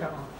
Yeah.